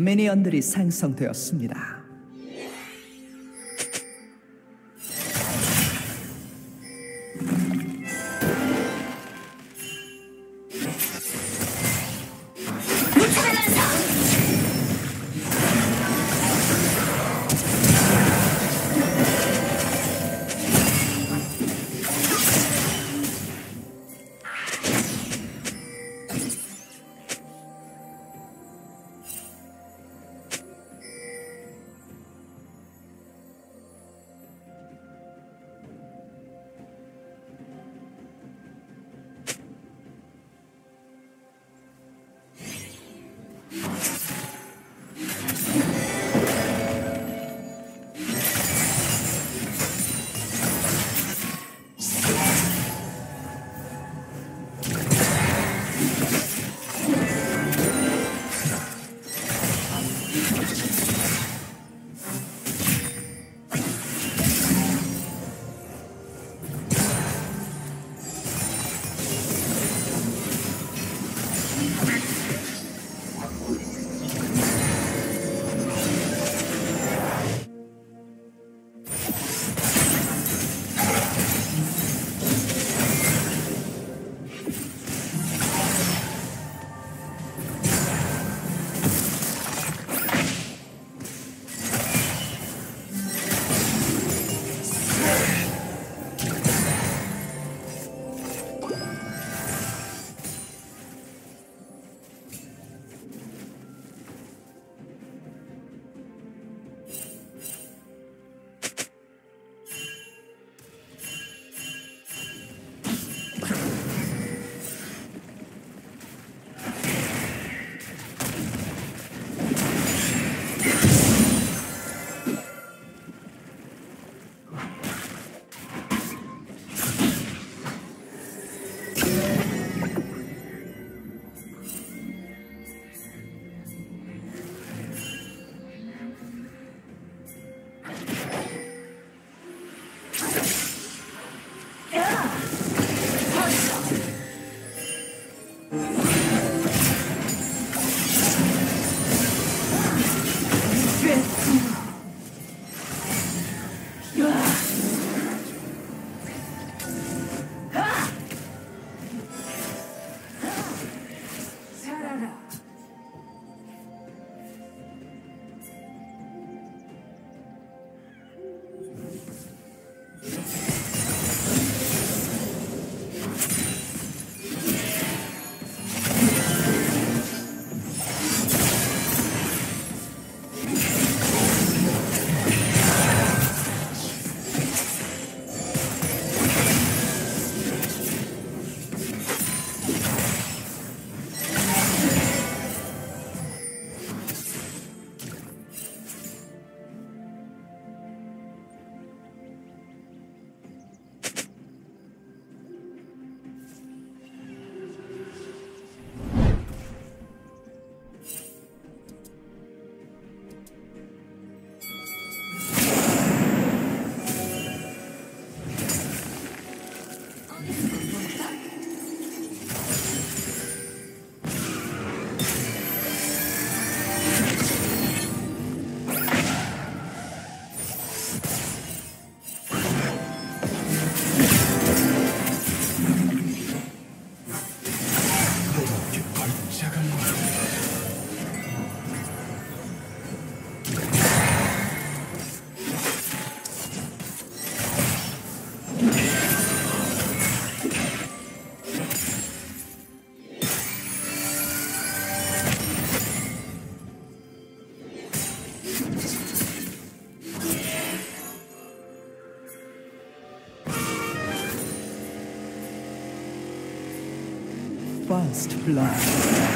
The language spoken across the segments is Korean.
미니언들이 생성되었습니다. past blood.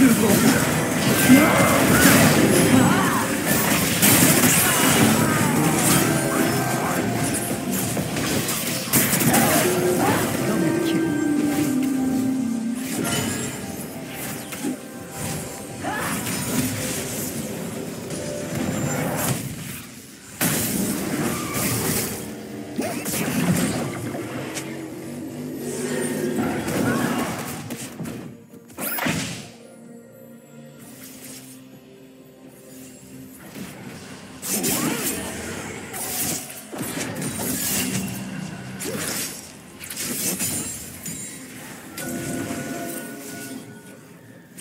não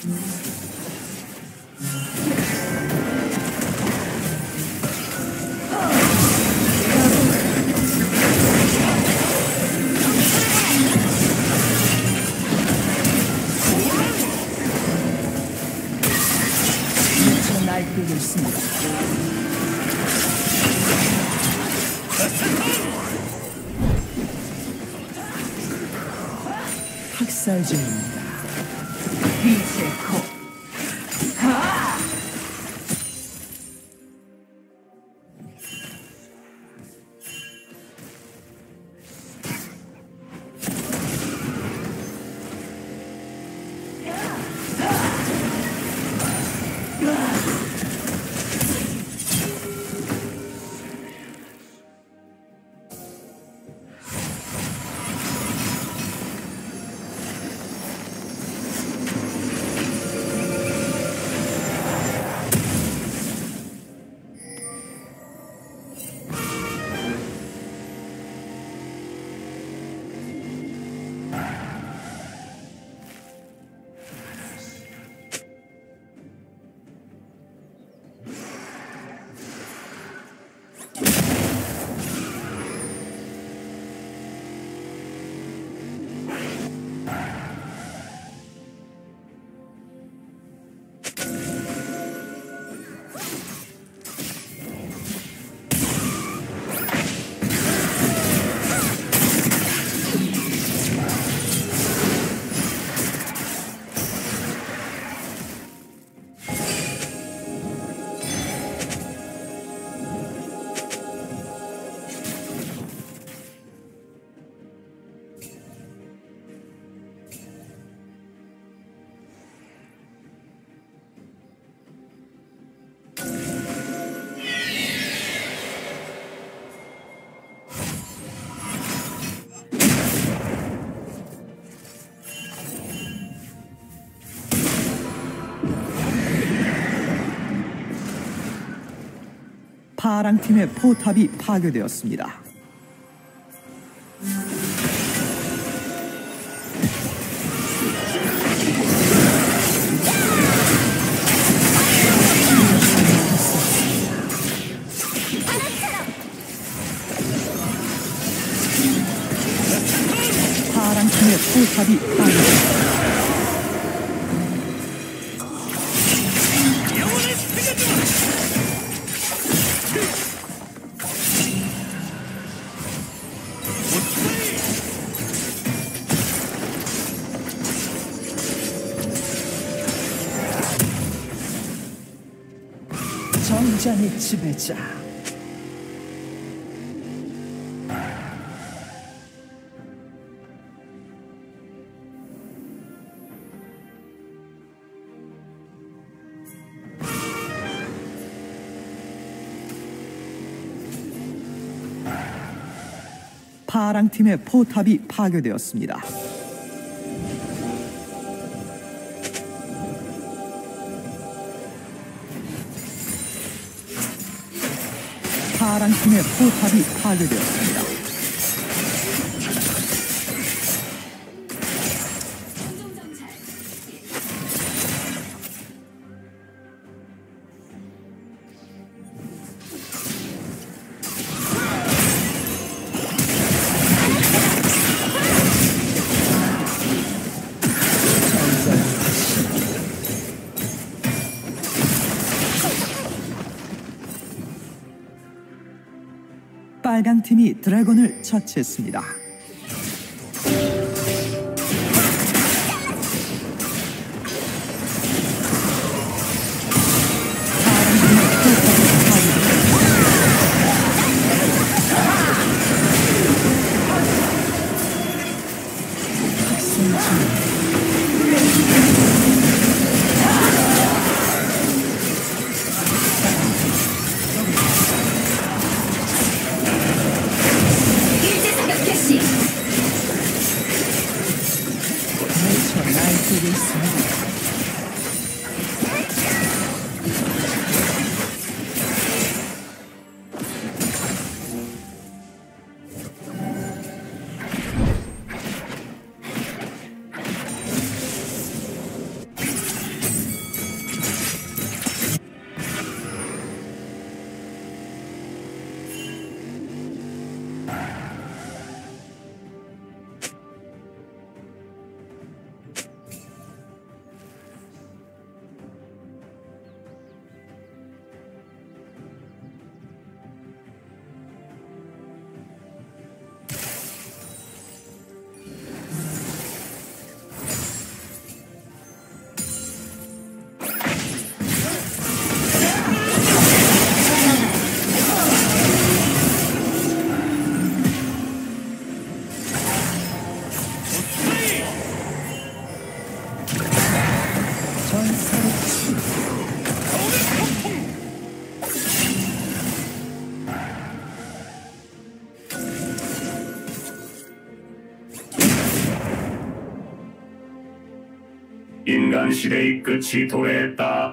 Mm-hmm. 파랑 팀의 포탑이 파괴되었습니다. 전장의 지배자 파랑 팀의 포탑이 파괴되었습니다. 파랑 팀의 포탑이 파괴되었습니다. 빨강 팀이 드래곤을 처치했습니다. 파랑 인간 시대의 끝이 도래했다.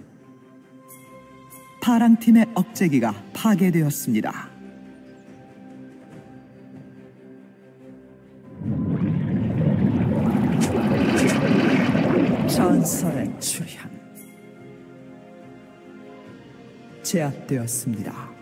파랑팀의 억제기가 파괴되었습니다. 전설의 출현 제압되었습니다.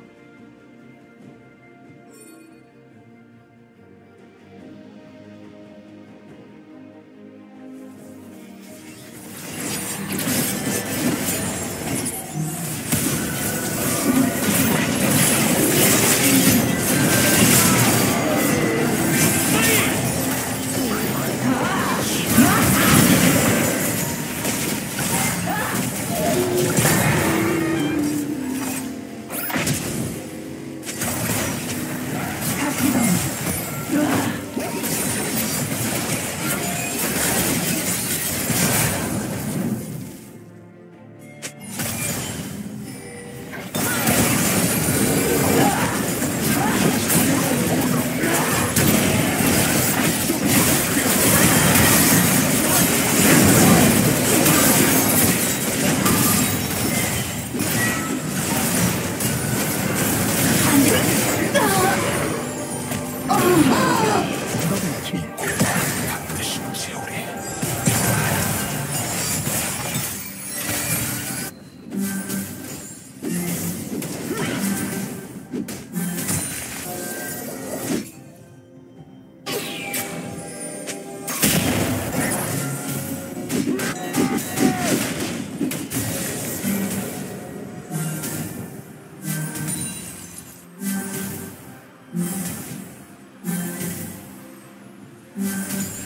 Mm-hmm.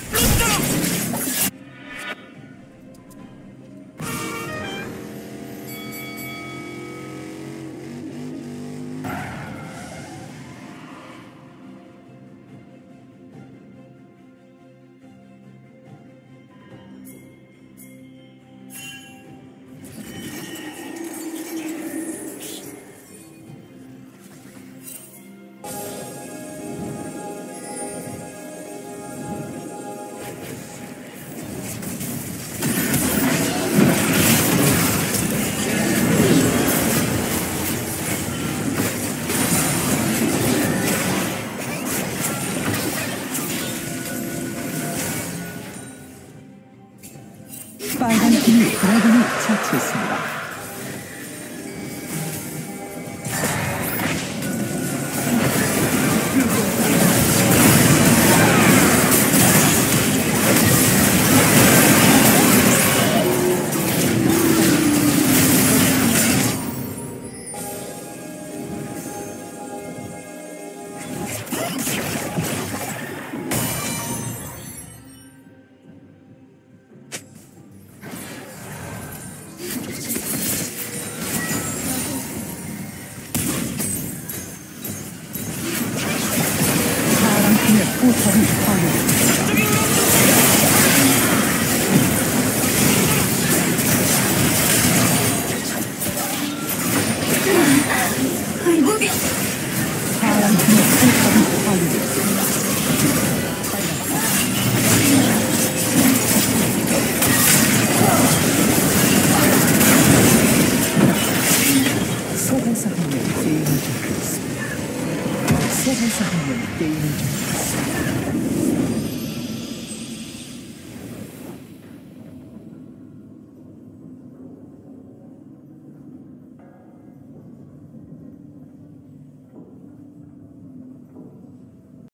빨간 팀이 드래곤을 처치했습니다. 파란 팀의 포탑